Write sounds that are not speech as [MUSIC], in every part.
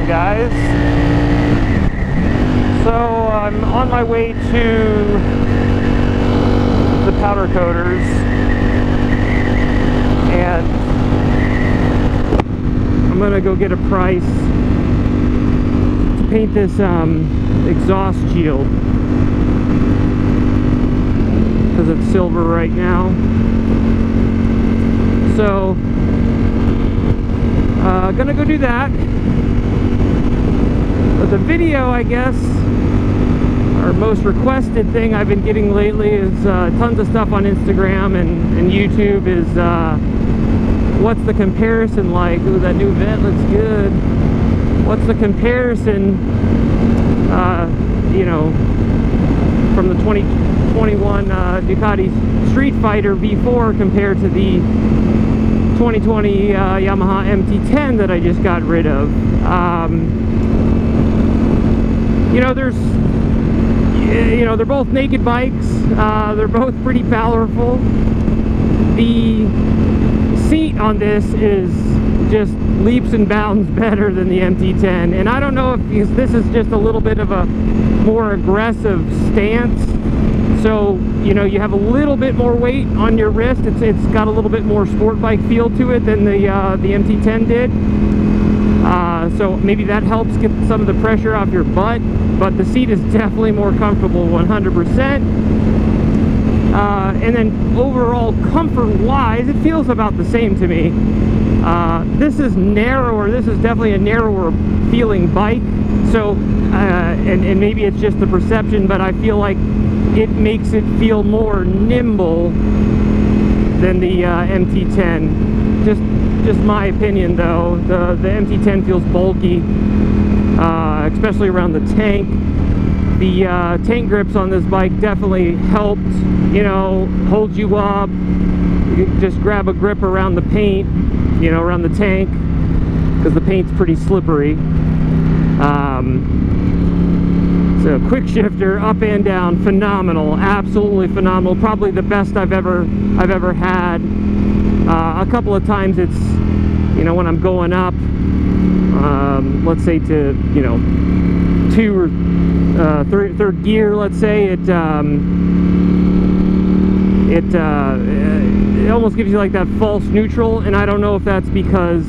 on guys? So I'm on my way to the powder coaters. And I'm gonna go get a price to paint this um, exhaust shield. Because it's silver right now. So uh, gonna go do that but the video I guess our most requested thing I've been getting lately is uh, tons of stuff on Instagram and, and YouTube is uh, what's the comparison like ooh that new vent looks good what's the comparison uh, you know from the 2021 uh, Ducati Street Fighter V4 compared to the 2020 uh, Yamaha MT-10 that I just got rid of. Um, you know, there's, you know, they're both naked bikes. Uh, they're both pretty powerful. The seat on this is just leaps and bounds [LAUGHS] better than the MT-10. And I don't know if this is just a little bit of a more aggressive stance so you know you have a little bit more weight on your wrist it's it's got a little bit more sport bike feel to it than the uh, the MT10 did uh, so maybe that helps get some of the pressure off your butt but the seat is [LAUGHS] definitely more comfortable 100% uh, and then overall comfort wise it feels about the same to me. Uh, this is narrower this is definitely a narrower feeling bike so uh, and, and maybe it's just the perception but I feel like it makes it feel more nimble than the uh, MT10 just just my opinion though the the MT10 feels bulky uh, especially around the tank the uh, tank grips on this bike definitely helped you know hold you up you just grab a grip around the paint you know around the tank because the paint's pretty slippery um, so quick shifter, up and down, phenomenal, absolutely phenomenal. Probably the best I've ever I've ever had. Uh, a couple of times it's, you know, when I'm going up, um, let's say to, you know, two or uh, third, third gear, let's say, it um, it uh, it almost gives you like that false neutral, and I don't know if that's because,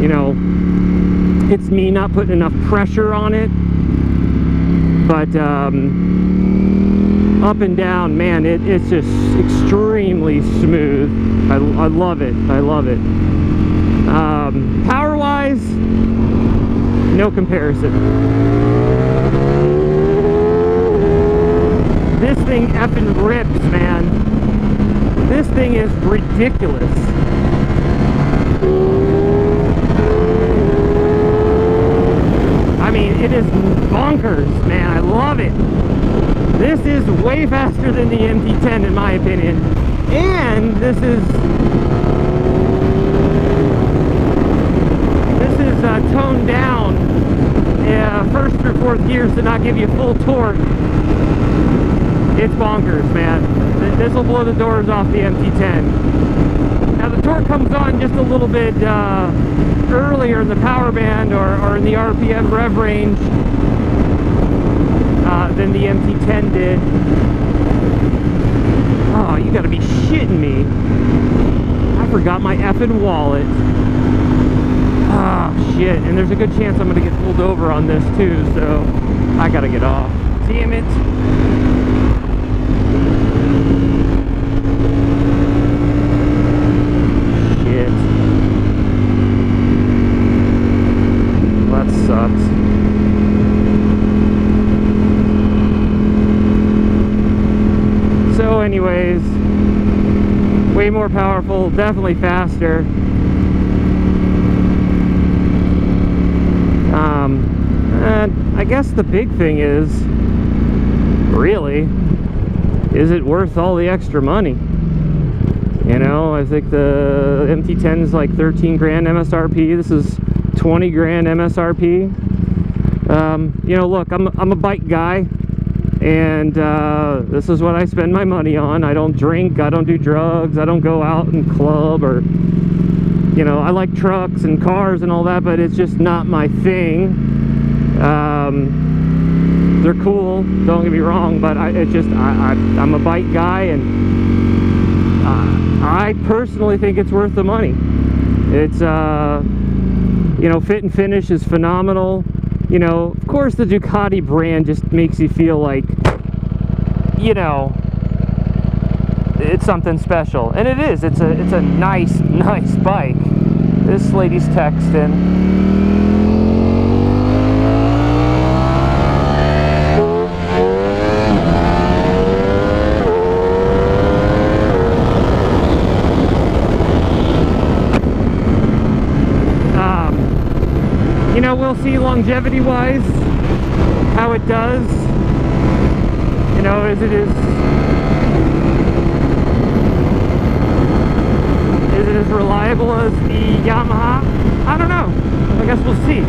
you know, it's me not putting enough pressure on it but um, up and down man it, it's just extremely smooth. I, I love it I love it. Um, power wise no comparison. This thing effing rips man. This thing is ridiculous. I mean, it is bonkers, man. I love it. This is way faster than the MT-10 in my opinion. And this is... This is uh, toned down uh, first or fourth gears to not give you full torque. It's bonkers, man. This will blow the doors off the MT-10. Now the torque comes on just a little bit uh, earlier in the power band or, or in the RPM rev range uh, than the MT-10 did. Oh, you gotta be shitting me. I forgot my effing wallet. Oh, shit. And there's a good chance I'm gonna get pulled over on this too, so I gotta get off. Damn it. anyways way more powerful definitely faster. Um, and I guess the big thing is really is it worth all the extra money? You know I think the MT10 is like 13 grand MSRP this is 20 grand MSRP um, you know look I'm, I'm a bike guy and uh, this is what I spend my money on. I don't drink, I don't do drugs, I don't go out and club or, you know, I like trucks and cars and all that, but it's just not my thing. Um, they're cool, don't get me wrong, but I, it's just, I, I'm a bike guy and uh, I personally think it's worth the money. It's, uh, you know, fit and finish is phenomenal. You know, of course the Ducati brand just makes you feel like, you know, it's something special. And it is. It's a it's a nice, [LAUGHS] nice bike. This lady's texting. Um, you know, we'll see longevity wise how it does. You know, as it is Is it as reliable as the Yamaha? I don't know. I guess we'll see.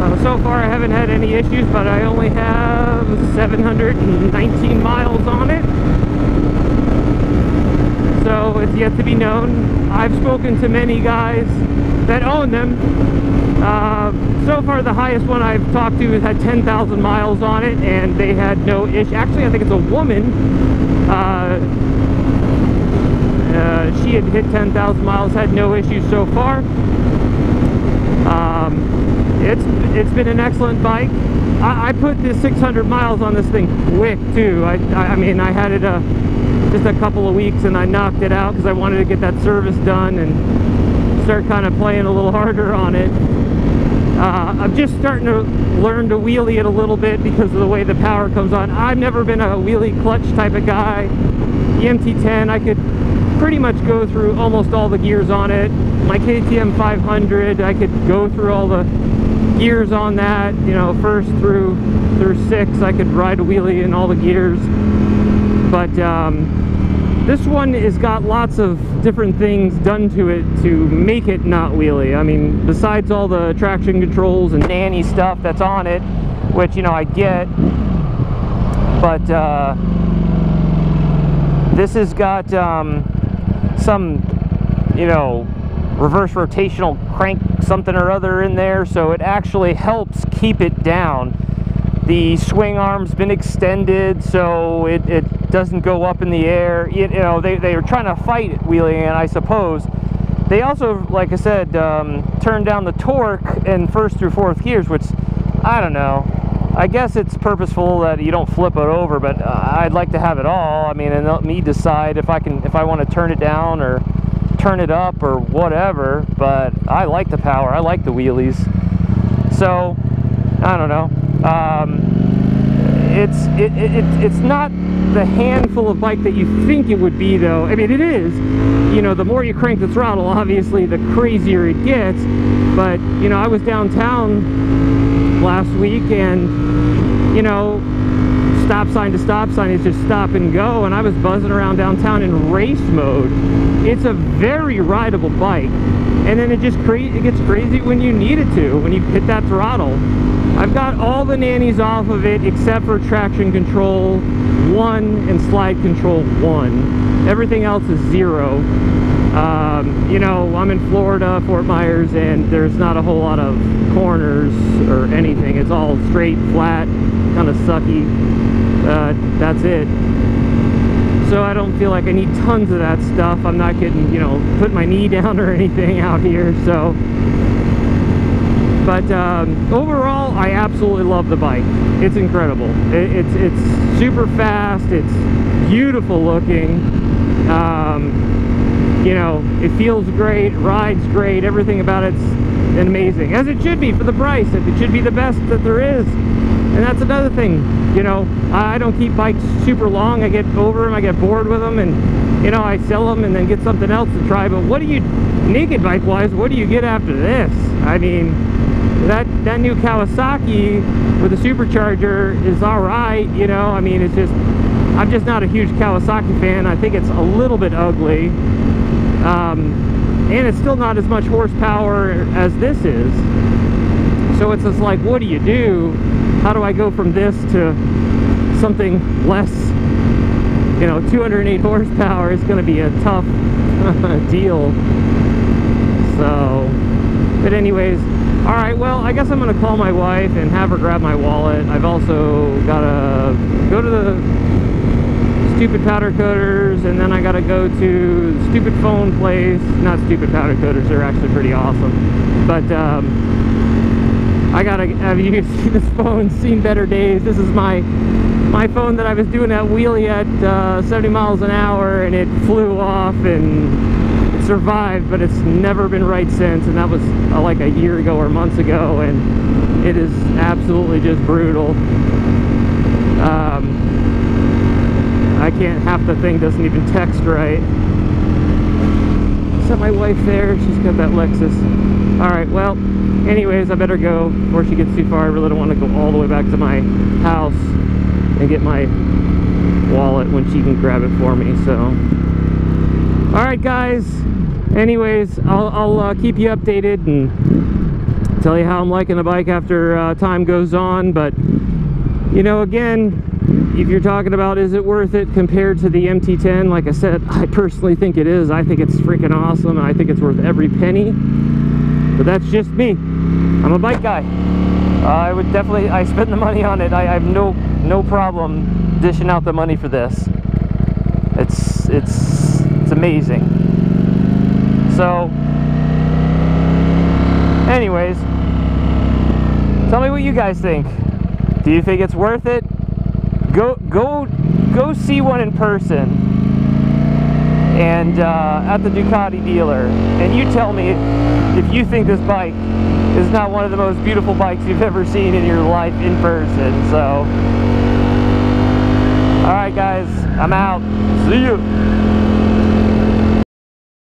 Uh, so far I haven't had any issues, but I only have 719 miles on it. So it's yet to be known. I've spoken to many guys that own them. Uh, so far the highest one I've talked to has had 10,000 miles on it and they had no issue. Actually I think it's a woman. Uh, uh, she had hit 10,000 miles, had no issues so far. Um, it's it's been an excellent bike. I, I, put this 600 miles on this thing quick too. I, I, I mean I had it uh, just a couple of weeks and I knocked it out because I wanted to get that service done and start kind of playing a little harder on it. Uh, I'm just starting to learn to wheelie it a little bit because of the way the power comes on. I've never been a wheelie clutch type of guy. The MT10, I could pretty much go through almost all the gears on it. My KTM 500, I could go through all the gears on that, you know, first through through six, I could ride a wheelie in all the gears. But um, this one has got lots of different things done to it to make it not wheelie. I mean, besides all the traction controls and nanny stuff that's on it, which, you know, I get, but uh, this has got um, some, you know, reverse rotational crank something or other in there, so it actually helps keep it down. The swing arm's been extended, so it, it doesn't go up in the air. It, you know, they, they are trying to fight wheeling, and I suppose. They also, like I said, um, turned down the torque in first through fourth gears, which, I don't know. I guess it's purposeful that you don't flip it over, but uh, I'd like to have it all. I mean, and let me decide if I can, if I want to turn it down or turn it up or whatever. But I like the power. I like the wheelies. So I don't know. Um, it's it, it, it's not the handful of bike that you think it would be, though. I mean, it is. You know, the more you crank the throttle, obviously, the crazier it gets. But you know, I was downtown last week and you know stop sign to stop sign is just stop and go and I was buzzing around downtown in race mode it's a very rideable bike and then it just it gets crazy when you need it to when you hit that throttle I've got all the nannies off of it except for traction control 1 and slide control 1 everything else is 0 um, you know, I'm in Florida, Fort Myers, and there's not a whole lot of corners or anything. It's all straight, flat, kind of sucky. Uh, that's it. So I don't feel like I need tons of that stuff. I'm not getting, you know, put my knee [LAUGHS] down or anything out here, so. But um, overall, I absolutely love the bike. It's incredible. It, it's, it's super fast. It's beautiful looking. Um, you know, it feels great, rides great, everything about it's amazing. As it should be for the price. It should be the best that there is. And that's another thing, you know, I don't keep bikes super long. I get over them, I get bored with them, and, you know, I sell them and then get something else to try. But what do you, naked bike-wise, what do you get after this? I mean, that, that new Kawasaki with the supercharger is all right, you know, I mean, it's just, I'm just not a huge Kawasaki fan. I think it's a little bit ugly. Um, and it's still not as much horsepower as this is. So it's just like, what do you do? How do I go from this to something less, you know, 208 horsepower is going to be a tough [LAUGHS] deal. So, but anyways, All right, well, I guess I'm gonna call my wife and have her grab my wallet. I've also gotta go to the stupid powder coaters and then I gotta go to the stupid phone place. Not stupid powder coaters, they're actually pretty awesome. But um, I gotta have you [LAUGHS] seen this phone, seen better days. This is my my phone that I was doing that wheelie at uh, 70 miles an hour and it flew off and survived, but it's never been right since. And that was uh, like a year ago or months ago, and it is absolutely just brutal. Um, I can't, half the thing doesn't even text right. Is that my wife there? She's got that Lexus. All right, well, anyways, I better go before she gets too far. I really don't want to go all the way back to my house and get my wallet when she can grab it for me so all right guys. Anyways I'll, I'll uh, keep you updated and tell you how I'm liking the bike after uh, time goes on but you know again if you're talking about is it worth it compared to the MT10 like I said [LAUGHS] I personally think it is. I think it's freaking awesome I think it's worth every penny but that's just me. I'm a bike guy. I would definitely I spend the money on it. I, I have no no problem dishing out the money for this. It's it's it's amazing. So anyways, tell me what you guys think. Do you think it's worth it? Go go go see one in person and uh, at the Ducati dealer and you tell me if you think this bike is not one of the most beautiful bikes you've ever seen in your life in person so all right guys i'm out see you